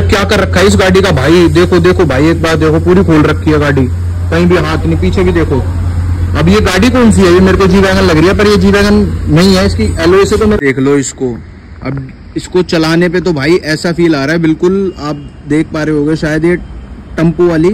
अरे क्या कर रखा है? इस गाड़ी का भाई, देखो देखो भाई, एक बार देखो, पूरी खोल रखी है गाड़ी। कहीं भी हाथ नहीं, पीछे भी देखो। अब ये गाड़ी कौन सी है? ये मेरे को जी वैगन लग रही है, पर ये जी वैगन नहीं है, इसकी एलोए से तो मैं देख लो इसको। अब इसको चलाने पे तो भाई ऐसा फील आ रहा है, बिल्कुल आप देख पा रहे होगे, शायद ये टम्पू वाली